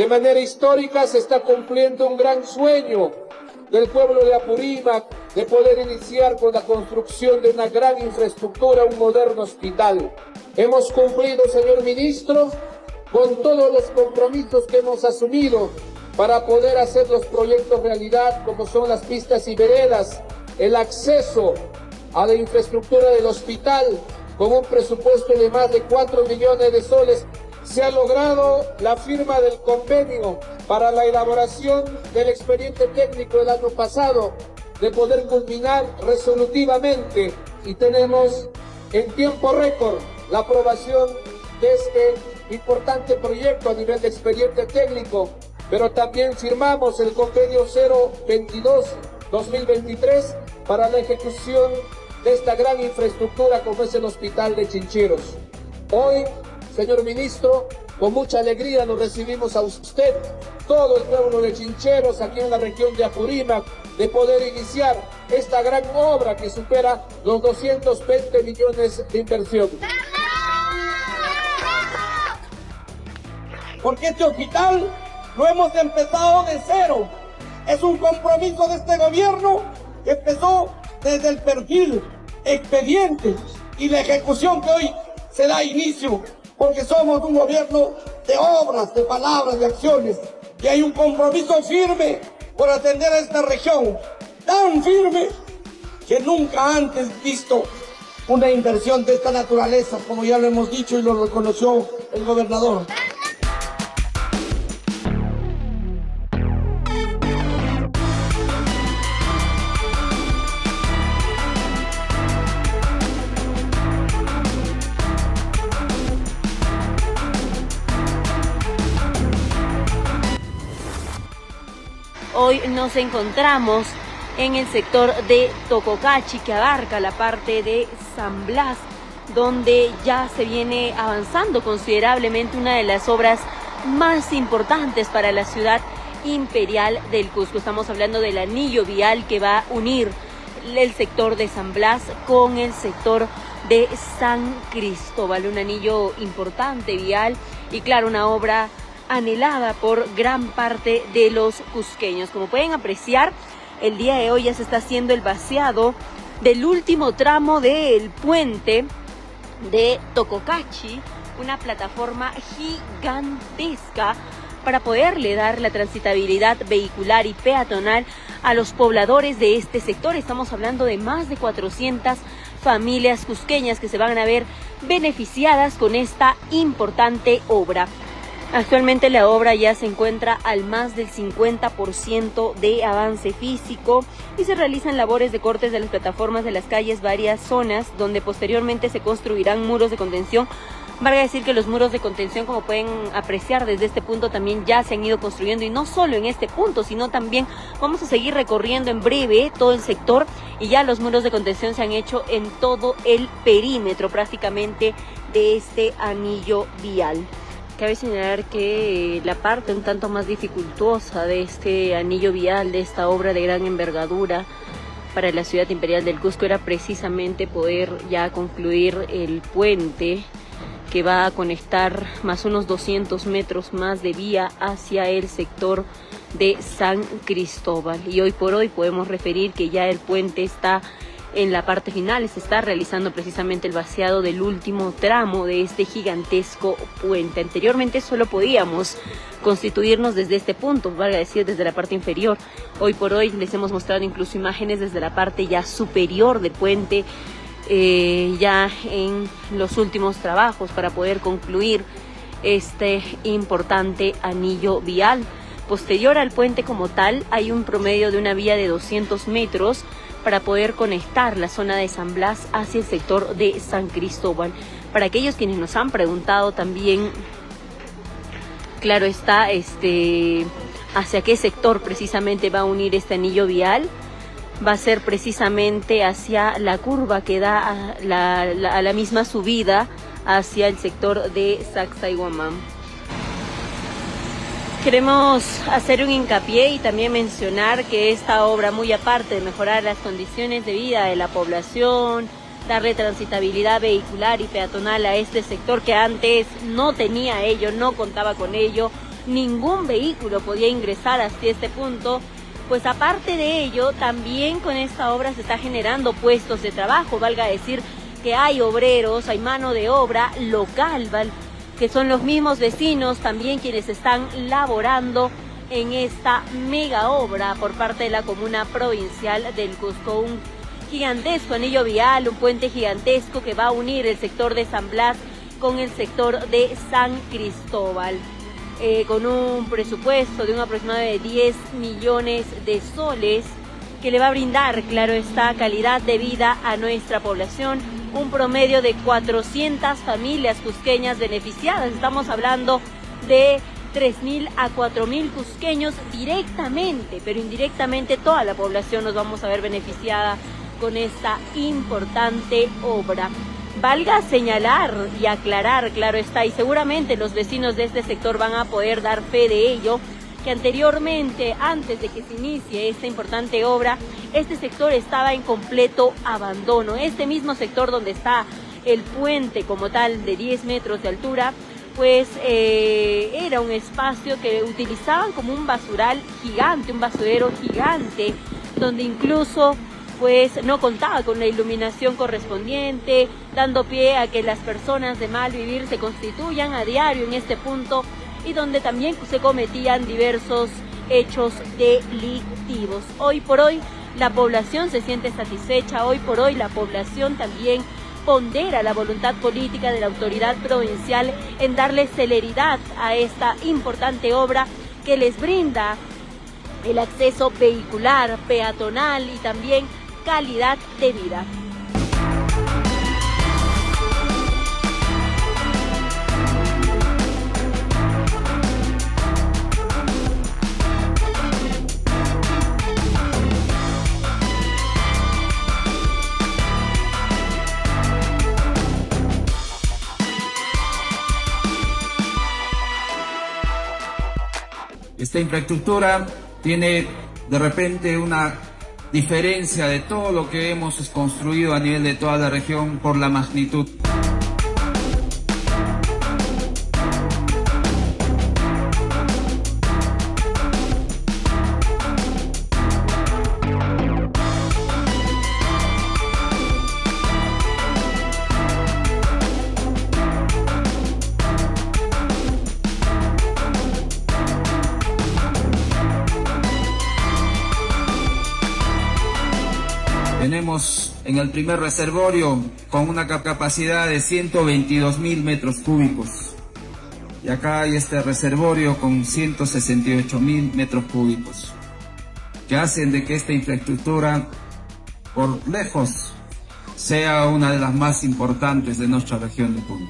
De manera histórica se está cumpliendo un gran sueño del pueblo de Apurímac de poder iniciar con la construcción de una gran infraestructura, un moderno hospital. Hemos cumplido, señor ministro, con todos los compromisos que hemos asumido para poder hacer los proyectos realidad, como son las pistas y veredas, el acceso a la infraestructura del hospital, con un presupuesto de más de 4 millones de soles, se ha logrado la firma del convenio para la elaboración del expediente técnico del año pasado, de poder culminar resolutivamente y tenemos en tiempo récord la aprobación de este importante proyecto a nivel de expediente técnico, pero también firmamos el convenio 022-2023 para la ejecución de esta gran infraestructura como es el Hospital de Chincheros. Hoy, señor ministro, con mucha alegría nos recibimos a usted, todo el pueblo de Chincheros, aquí en la región de Apurímac, de poder iniciar esta gran obra que supera los 220 millones de inversión. Porque este hospital lo hemos empezado de cero. Es un compromiso de este gobierno que empezó desde el perfil, expediente y la ejecución que hoy se da inicio, porque somos un gobierno de obras, de palabras, de acciones, y hay un compromiso firme por atender a esta región, tan firme que nunca antes visto una inversión de esta naturaleza, como ya lo hemos dicho y lo reconoció el gobernador. Hoy nos encontramos en el sector de Tococachi que abarca la parte de San Blas donde ya se viene avanzando considerablemente una de las obras más importantes para la ciudad imperial del Cusco. Estamos hablando del anillo vial que va a unir el sector de San Blas con el sector de San Cristóbal, un anillo importante vial y claro, una obra anhelada por gran parte de los cusqueños. Como pueden apreciar, el día de hoy ya se está haciendo el vaciado del último tramo del puente de Tococachi, una plataforma gigantesca para poderle dar la transitabilidad vehicular y peatonal a los pobladores de este sector. Estamos hablando de más de 400 familias cusqueñas que se van a ver beneficiadas con esta importante obra. Actualmente la obra ya se encuentra al más del 50% de avance físico y se realizan labores de cortes de las plataformas de las calles varias zonas donde posteriormente se construirán muros de contención. Valga decir que los muros de contención, como pueden apreciar desde este punto, también ya se han ido construyendo y no solo en este punto, sino también vamos a seguir recorriendo en breve todo el sector y ya los muros de contención se han hecho en todo el perímetro prácticamente de este anillo vial. Cabe señalar que la parte un tanto más dificultosa de este anillo vial, de esta obra de gran envergadura para la ciudad imperial del Cusco era precisamente poder ya concluir el puente que va a conectar más unos 200 metros más de vía hacia el sector de San Cristóbal. Y hoy por hoy podemos referir que ya el puente está en la parte final se está realizando precisamente el vaciado del último tramo de este gigantesco puente. Anteriormente solo podíamos constituirnos desde este punto, valga decir desde la parte inferior. Hoy por hoy les hemos mostrado incluso imágenes desde la parte ya superior del puente, eh, ya en los últimos trabajos para poder concluir este importante anillo vial. Posterior al puente como tal hay un promedio de una vía de 200 metros para poder conectar la zona de San Blas hacia el sector de San Cristóbal. Para aquellos quienes nos han preguntado también, claro está, este, hacia qué sector precisamente va a unir este anillo vial. Va a ser precisamente hacia la curva que da a la, a la misma subida hacia el sector de Sacsayhuamán. Queremos hacer un hincapié y también mencionar que esta obra, muy aparte de mejorar las condiciones de vida de la población, darle transitabilidad vehicular y peatonal a este sector que antes no tenía ello, no contaba con ello, ningún vehículo podía ingresar hasta este punto. Pues aparte de ello, también con esta obra se está generando puestos de trabajo, valga decir que hay obreros, hay mano de obra local, que son los mismos vecinos también quienes están laborando en esta mega obra por parte de la comuna provincial del Cusco. Un gigantesco anillo vial, un puente gigantesco que va a unir el sector de San Blas con el sector de San Cristóbal. Eh, con un presupuesto de un aproximado de 10 millones de soles que le va a brindar, claro, esta calidad de vida a nuestra población. Un promedio de 400 familias cusqueñas beneficiadas. Estamos hablando de 3.000 a 4.000 cusqueños directamente, pero indirectamente toda la población nos vamos a ver beneficiada con esta importante obra. Valga señalar y aclarar, claro está, y seguramente los vecinos de este sector van a poder dar fe de ello, que anteriormente, antes de que se inicie esta importante obra, este sector estaba en completo abandono. Este mismo sector donde está el puente como tal de 10 metros de altura, pues eh, era un espacio que utilizaban como un basural gigante, un basurero gigante, donde incluso pues no contaba con la iluminación correspondiente, dando pie a que las personas de mal vivir se constituyan a diario en este punto y donde también se cometían diversos hechos delictivos. Hoy por hoy la población se siente satisfecha, hoy por hoy la población también pondera la voluntad política de la autoridad provincial en darle celeridad a esta importante obra que les brinda el acceso vehicular, peatonal y también calidad de vida. Infraestructura tiene de repente una diferencia de todo lo que hemos construido a nivel de toda la región por la magnitud. En el primer reservorio con una capacidad de 122 mil metros cúbicos. Y acá hay este reservorio con 168 mil metros cúbicos, que hacen de que esta infraestructura, por lejos, sea una de las más importantes de nuestra región de Puno.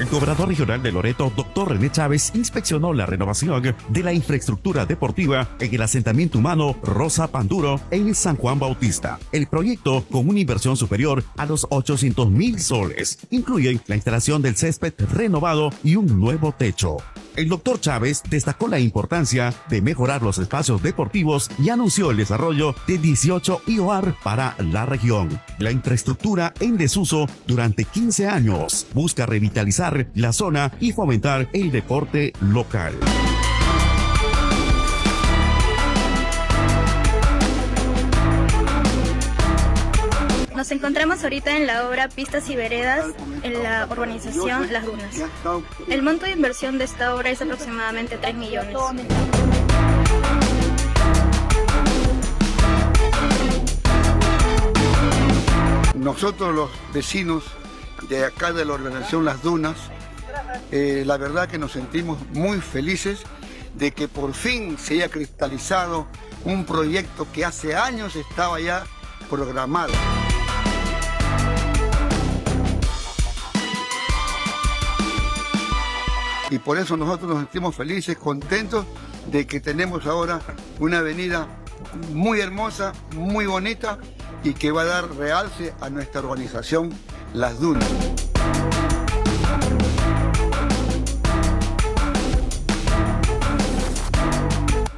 El gobernador regional de Loreto, doctor René Chávez, inspeccionó la renovación de la infraestructura deportiva en el asentamiento humano Rosa Panduro en San Juan Bautista. El proyecto, con una inversión superior a los 800 mil soles, incluye la instalación del césped renovado y un nuevo techo. El doctor Chávez destacó la importancia de mejorar los espacios deportivos y anunció el desarrollo de 18 IOAR para la región. La infraestructura en desuso durante 15 años busca revitalizar la zona y fomentar el deporte local. Nos encontramos ahorita en la obra Pistas y Veredas en la urbanización Las Dunas. El monto de inversión de esta obra es aproximadamente 3 millones. Nosotros los vecinos de acá de la organización Las Dunas, eh, la verdad que nos sentimos muy felices de que por fin se haya cristalizado un proyecto que hace años estaba ya programado. Y por eso nosotros nos sentimos felices, contentos de que tenemos ahora una avenida muy hermosa, muy bonita y que va a dar realce a nuestra organización Las Dunas.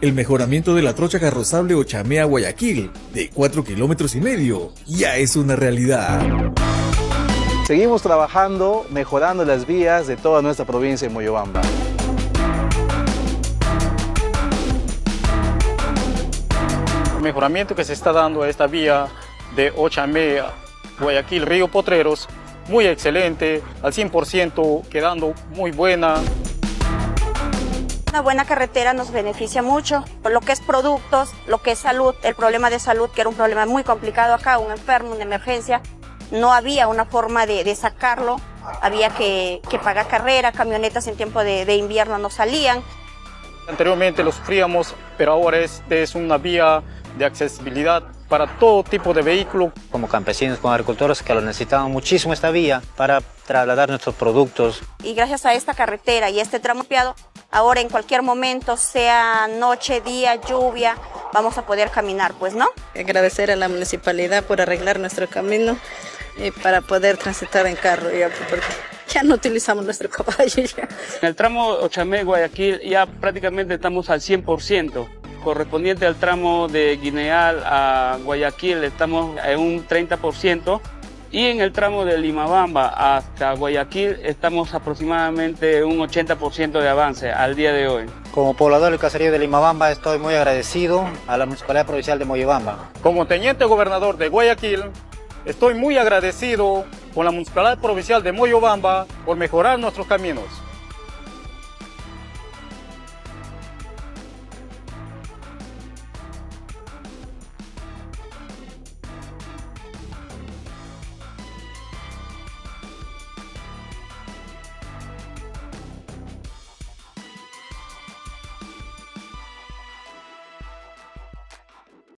El mejoramiento de la trocha carrozable Ochamea Guayaquil, de 4 kilómetros y medio, ya es una realidad. Seguimos trabajando, mejorando las vías de toda nuestra provincia de Moyobamba. El mejoramiento que se está dando a esta vía de Ochamea, Guayaquil, Río Potreros, muy excelente, al 100%, quedando muy buena. Una buena carretera nos beneficia mucho, por lo que es productos, lo que es salud, el problema de salud, que era un problema muy complicado acá, un enfermo, una emergencia, no había una forma de, sacarlo, había que, pagar carrera, camionetas en tiempo de, de invierno no salían. Anteriormente lo sufríamos, pero ahora este es una vía de accesibilidad para todo tipo de vehículo. Como campesinos, como agricultores que lo necesitaban muchísimo esta vía para trasladar nuestros productos. Y gracias a esta carretera y este tramo ahora en cualquier momento, sea noche, día, lluvia, vamos a poder caminar, pues, ¿no? Agradecer a la municipalidad por arreglar nuestro camino y para poder transitar en carro, ya, porque ya no utilizamos nuestro caballo. En el tramo Ochamé-Guayaquil ya prácticamente estamos al 100%. Correspondiente al tramo de Guineal a Guayaquil estamos en un 30%. Y en el tramo de Limabamba hasta Guayaquil estamos aproximadamente un 80% de avance al día de hoy. Como poblador del caserío de Limabamba estoy muy agradecido a la Municipalidad Provincial de Moyobamba. Como teniente gobernador de Guayaquil, estoy muy agradecido con la Municipalidad Provincial de Moyobamba por mejorar nuestros caminos.